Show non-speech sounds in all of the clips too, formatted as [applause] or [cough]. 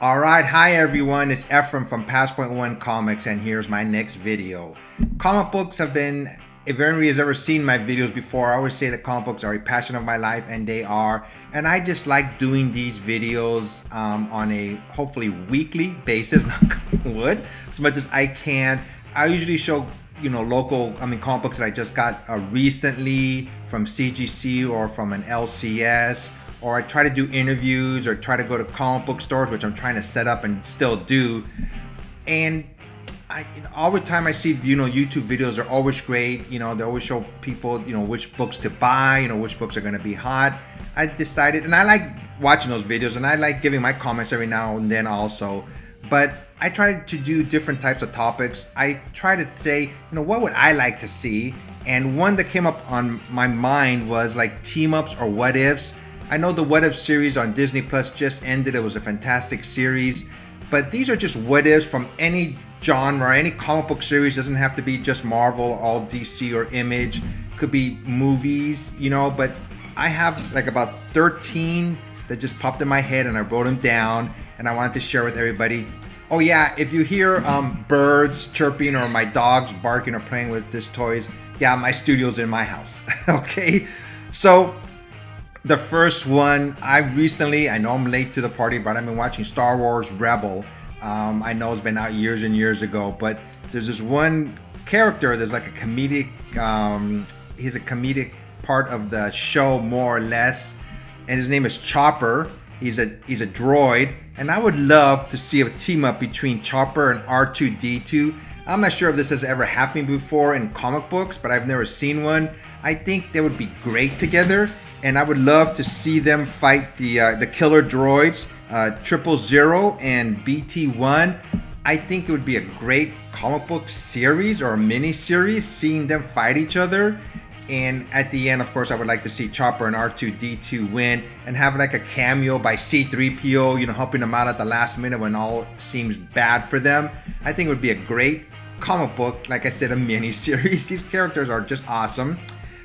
All right, hi everyone. It's Ephraim from Passpoint One Comics, and here's my next video. Comic books have been, if anybody has ever seen my videos before, I always say that comic books are a passion of my life, and they are. And I just like doing these videos um, on a hopefully weekly basis, [laughs] knock wood, as much as I can. I usually show you know local i mean comic books that i just got uh, recently from cgc or from an lcs or I try to do interviews or try to go to comic book stores, which I'm trying to set up and still do. And I, you know, all the time I see, you know, YouTube videos are always great. You know, they always show people, you know, which books to buy, you know, which books are going to be hot. I decided, and I like watching those videos and I like giving my comments every now and then also. But I try to do different types of topics. I try to say, you know, what would I like to see? And one that came up on my mind was like team ups or what ifs. I know the What If series on Disney Plus just ended. It was a fantastic series. But these are just what ifs from any genre, any comic book series. Doesn't have to be just Marvel, all DC or Image. Could be movies, you know. But I have like about 13 that just popped in my head and I wrote them down and I wanted to share with everybody. Oh yeah, if you hear um, birds chirping or my dogs barking or playing with these toys, yeah, my studio's in my house. [laughs] okay, so the first one, I recently, I know I'm late to the party, but I've been watching Star Wars Rebel. Um, I know it's been out years and years ago, but there's this one character, there's like a comedic, um, he's a comedic part of the show more or less, and his name is Chopper. He's a he's a droid, and I would love to see a team up between Chopper and R2D2. I'm not sure if this has ever happened before in comic books, but I've never seen one. I think they would be great together and I would love to see them fight the uh, the killer droids, uh, Triple Zero and BT One. I think it would be a great comic book series or a mini series, seeing them fight each other. And at the end, of course, I would like to see Chopper and R2D2 win and have like a cameo by C3PO, you know, helping them out at the last minute when all seems bad for them. I think it would be a great comic book, like I said, a [laughs] mini series. These characters are just awesome.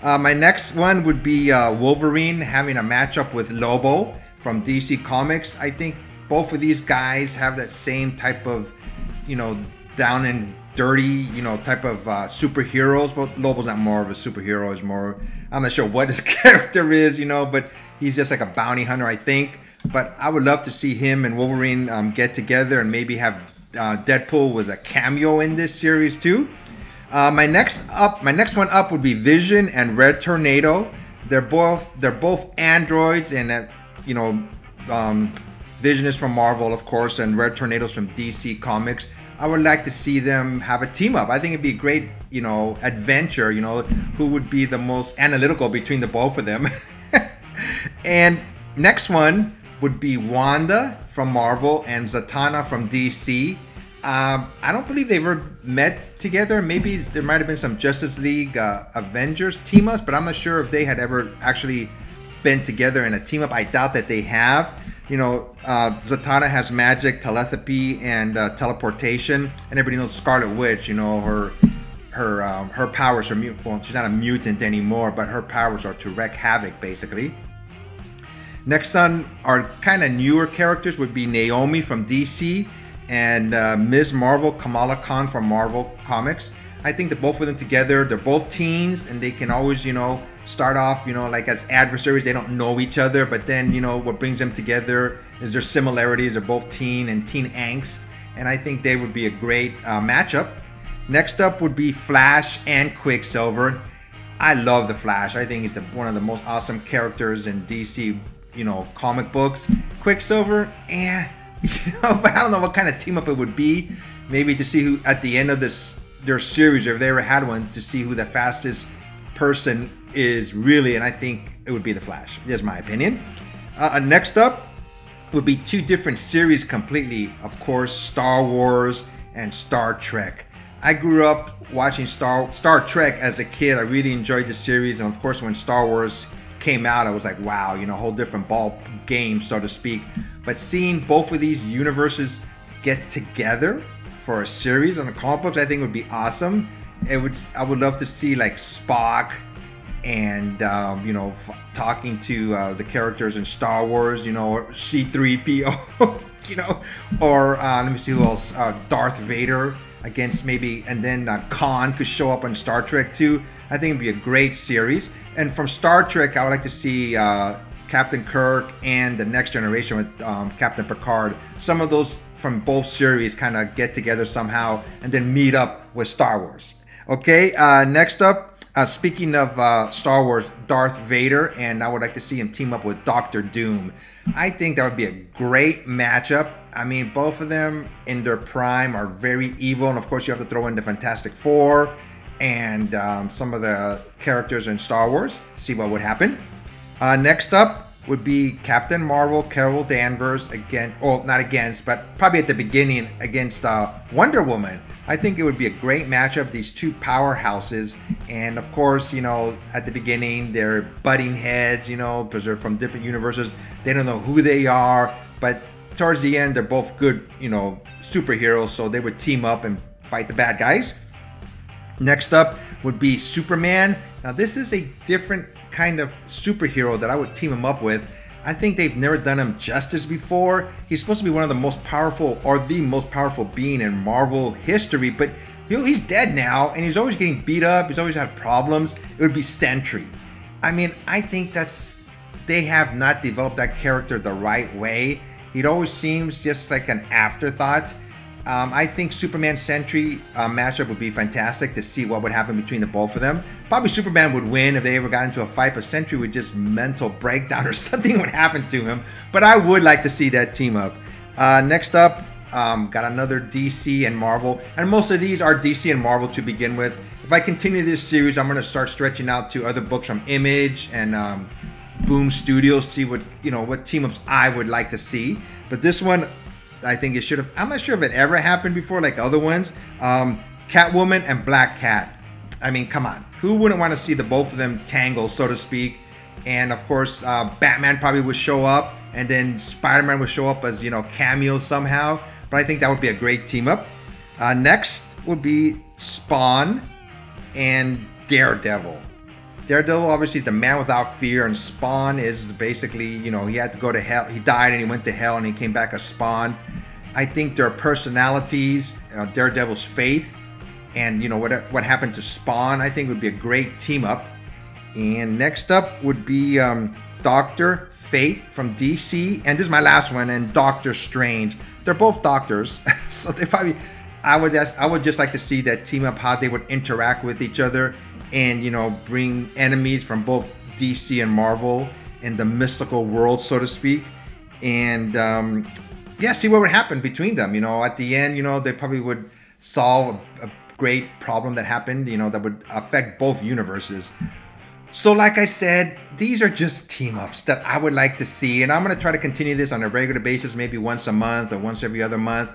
Uh, my next one would be uh, Wolverine having a matchup with Lobo from DC Comics. I think both of these guys have that same type of, you know, down and dirty, you know, type of uh, superheroes. But Lobo's not more of a superhero; is more. I'm not sure what his [laughs] character is, you know, but he's just like a bounty hunter, I think. But I would love to see him and Wolverine um, get together and maybe have uh, Deadpool with a cameo in this series too. Uh, my next up, my next one up would be Vision and Red Tornado. They're both they're both androids, and uh, you know, um, Vision is from Marvel, of course, and Red Tornado's from DC Comics. I would like to see them have a team up. I think it'd be a great, you know, adventure. You know, who would be the most analytical between the both of them. [laughs] and next one would be Wanda from Marvel and Zatanna from DC. Um, I don't believe they ever met together. Maybe there might have been some Justice League uh, Avengers team ups, but I'm not sure if they had ever actually been together in a team up. I doubt that they have. You know, uh, Zatanna has magic, telepathy, and uh, teleportation, and everybody knows Scarlet Witch. You know, her her um, her powers are mutant. Well, she's not a mutant anymore, but her powers are to wreak havoc, basically. Next on our kind of newer characters would be Naomi from DC and uh, Ms. Marvel, Kamala Khan from Marvel Comics. I think that both of them together, they're both teens and they can always, you know, start off, you know, like as adversaries. They don't know each other, but then, you know, what brings them together is their similarities. They're both teen and teen angst. And I think they would be a great uh, matchup. Next up would be Flash and Quicksilver. I love the Flash. I think he's the, one of the most awesome characters in DC, you know, comic books. Quicksilver, eh, You know, but I don't know what kind of team up it would be. Maybe to see who at the end of this their series, or if they ever had one, to see who the fastest person is really. And I think it would be the Flash. That's my opinion. Uh, uh, next up would be two different series completely. Of course, Star Wars and Star Trek. I grew up watching Star Star Trek as a kid. I really enjoyed the series, and of course, when Star Wars came out, I was like, wow, you know, a whole different ball game, so to speak. But seeing both of these universes get together for a series on the comic books, I think would be awesome. It would. I would love to see like Spock and um, you know talking to uh, the characters in Star Wars. You know, C3PO. [laughs] you know, or uh, let me see who else. Uh, Darth Vader against maybe, and then uh, Khan could show up on Star Trek too. I think it'd be a great series. And from Star Trek, I would like to see uh, Captain Kirk and the Next Generation with um, Captain Picard. Some of those from both series kind of get together somehow and then meet up with Star Wars. Okay, uh, next up, uh, speaking of uh, Star Wars, Darth Vader, and I would like to see him team up with Doctor Doom. I think that would be a great matchup. I mean, both of them in their prime are very evil, and of course, you have to throw in the Fantastic Four and um, some of the characters in Star Wars. See what would happen. Uh, next up would be Captain Marvel, Carol Danvers again, well, not against, but probably at the beginning against uh, Wonder Woman. I think it would be a great matchup, these two powerhouses. And of course, you know, at the beginning, they're butting heads, you know, because they're from different universes. They don't know who they are. But towards the end, they're both good, you know, superheroes. So they would team up and fight the bad guys. Next up would be Superman. Now, this is a different kind of superhero that I would team him up with. I think they've never done him justice before. He's supposed to be one of the most powerful, or the most powerful being in Marvel history, but he's dead now, and he's always getting beat up. He's always had problems. It would be Sentry. I mean, I think that's they have not developed that character the right way. It always seems just like an afterthought. Um, I think Superman Sentry uh, matchup would be fantastic to see what would happen between the both of them. Probably Superman would win if they ever got into a fight, but Sentry would just mental [laughs] breakdown or something would happen to him. But I would like to see that team up. Uh, next up, um, got another DC and Marvel, and most of these are DC and Marvel to begin with. If I continue this series, I'm going to start stretching out to other books from Image and um, Boom Studios, see what you know what team ups I would like to see. But this one, I think it should have. I'm not sure if it ever happened before, like other ones. Um, Catwoman and Black Cat. I mean, come on, who wouldn't want to see the both of them tangle, so to speak? And of course, uh, Batman probably would show up, and then Spider-Man would show up as you know cameo somehow. But I think that would be a great team up. Uh, next would be Spawn and Daredevil. Daredevil obviously is the man without fear, and Spawn is basically, you know, he had to go to hell. He died and he went to hell and he came back as Spawn. I think their personalities, uh, Daredevil's faith, and you know what what happened to Spawn, I think would be a great team up. And next up would be um, Doctor Fate from DC, and this is my last one, and Doctor Strange. They're both doctors, [laughs] so they probably. I would I would just like to see that team up how they would interact with each other and you know bring enemies from both DC and Marvel in the mystical world, so to speak, and um, yeah, see what would happen between them. You know, at the end, you know, they probably would solve a, a great problem that happened. You know, that would affect both universes. So, like I said, these are just team ups that I would like to see, and I'm gonna try to continue this on a regular basis, maybe once a month or once every other month.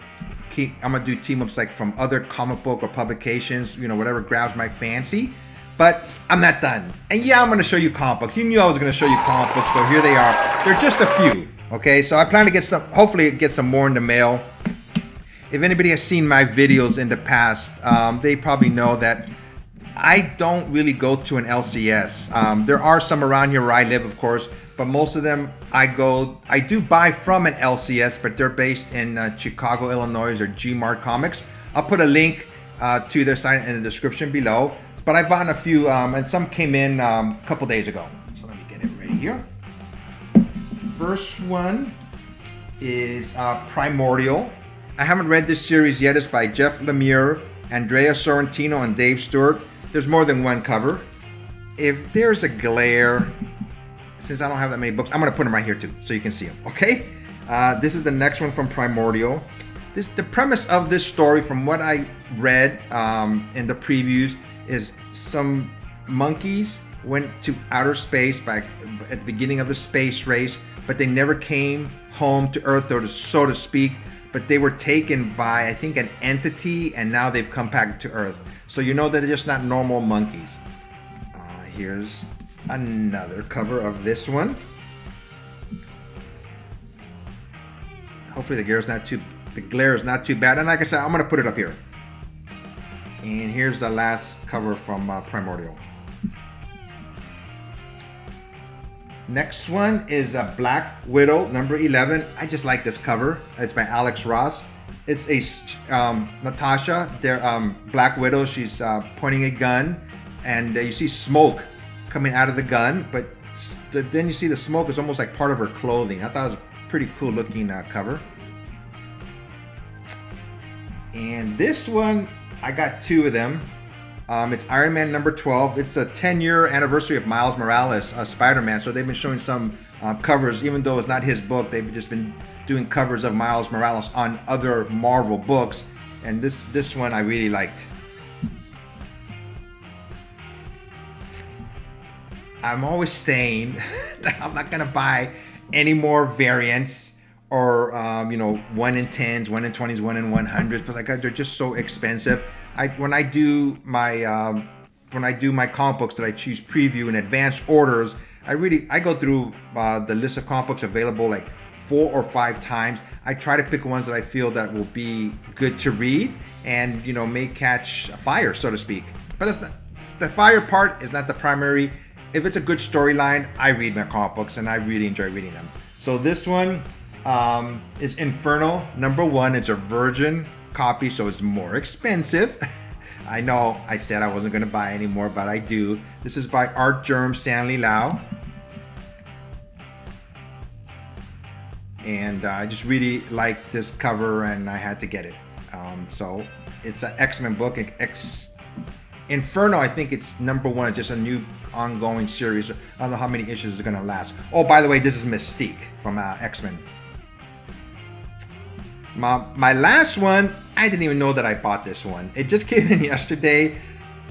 Keep, I'm gonna do team ups like from other comic book or publications, you know, whatever grabs my fancy. But I'm not done. And yeah, I'm to show you comic books. You knew I was to show you comic books, so here they are. They're just a few. Okay, so I plan to get some, hopefully get some more in the mail. If anybody has seen my videos in the past, um, they probably know that I don't really go to an LCS. Um, there are some around here where I live, of course, but most of them I go, I do buy from an LCS, but they're based in uh, Chicago, Illinois, or G-Mart Comics. I'll put a link uh, to their site in the description below. But I bought a few, um, and some came in um, a couple days ago. So let me get it ready here. First one is uh, Primordial. I haven't read this series yet. It's by Jeff Lemire, Andrea Sorrentino, and Dave Stewart. There's more than one cover. If there's a glare, since I don't have that many books, I'm to put them right here too, so you can see them. Okay? Uh, this is the next one from Primordial. This the premise of this story, from what I read um, in the previews, is some monkeys went to outer space back at the beginning of the space race, but they never came home to Earth, or to, so to speak. But they were taken by, I think, an entity, and now they've come back to Earth. So you know that they're just not normal monkeys. Uh, here's another cover of this one. Hopefully the glare is not too the glare is not too bad. And like I said, I'm gonna put it up here. And here's the last cover from uh, Primordial. Next one is a Black Widow number 11. I just like this cover. It's by Alex Ross. It's a um, Natasha, their um, Black Widow. She's uh, pointing a gun, and uh, you see smoke coming out of the gun, but then you see the smoke is almost like part of her clothing. I thought it was a pretty cool looking uh, cover. And this one, I got two of them. Um, it's Iron Man number 12. It's a 10 year anniversary of Miles Morales, uh, Spider Man. So they've been showing some uh, covers, even though it's not his book, they've just been doing covers of Miles Morales on other Marvel books. And this, this one I really liked. I'm always saying [laughs] that I'm not gonna buy any more variants or um, you know one in tens, one in twenties, one in one hundreds, but like they're just so expensive. I when I do my um, when I do my comic books that I choose preview and advanced orders, I really I go through uh, the list of comic books available like four or five times. I try to pick ones that I feel that will be good to read and you know may catch fire, so to speak. But that's not, the fire part is not the primary if it's a good storyline, I read my comic books and I really enjoy reading them. So this one um, is Inferno number one. It's a virgin copy, so it's more expensive. [laughs] I know I said I wasn't going to buy anymore, but I do. This is by Artgerm Stanley Lau. And uh, I just really liked this cover and I had to get it. Um, so it's an X-Men book. X Inferno, I think it's number one. It's just a new ongoing series. I don't know how many issues are going to last. Oh, by the way, this is Mystique from uh, X-Men. My, my last one, I didn't even know that I bought this one. It just [laughs] came in yesterday.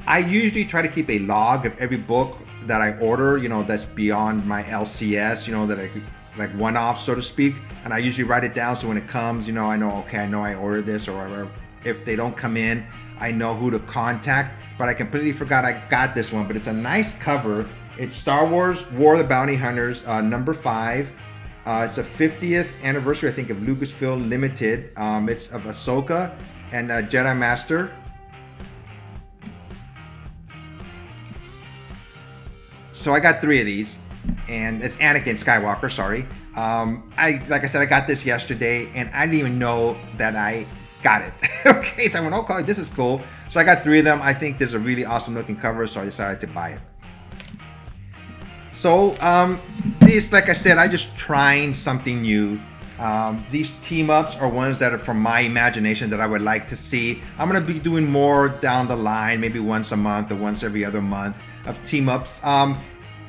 I usually try to keep a log of every book that I order, you know, that's beyond my LCS, you know, that I like one off, so to speak. And I usually write it down so when it comes, you know, I know, okay, I know I ordered this or if they don't come in, I know who to contact, but I completely forgot I got this one. But it's a nice cover. It's Star Wars War of the Bounty Hunters, uh, number five. Uh, it's a 50th anniversary, I think, of Lucasfilm Limited. Um, it's of Ahsoka and uh, Jedi Master. So I got three of these, and it's Anakin Skywalker. Sorry. Um, I like I said, I got this yesterday, and I didn't even know that I got it. [laughs] okay, so I went, okay, this is cool. So I got three of them. I think there's a really awesome looking cover, so I decided to buy it. So um, these, like I said, I just trying something new. Um, these team ups are ones that are from my imagination that I would like to see. I'm gonna be doing more down the line, maybe once a month or once every other month of team ups. Um,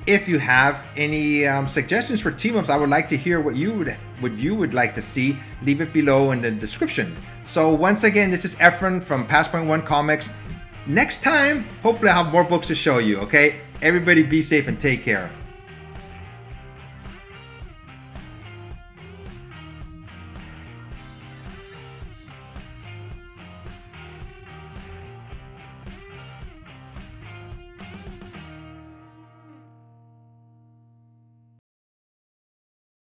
if you have any um, suggestions for team ups, I would like to hear what you would what you would like to see. Leave it below in the description. So once again, this is Efren from Passpoint One Comics. Next time, hopefully, I have more books to show you. Okay, everybody, be safe and take care.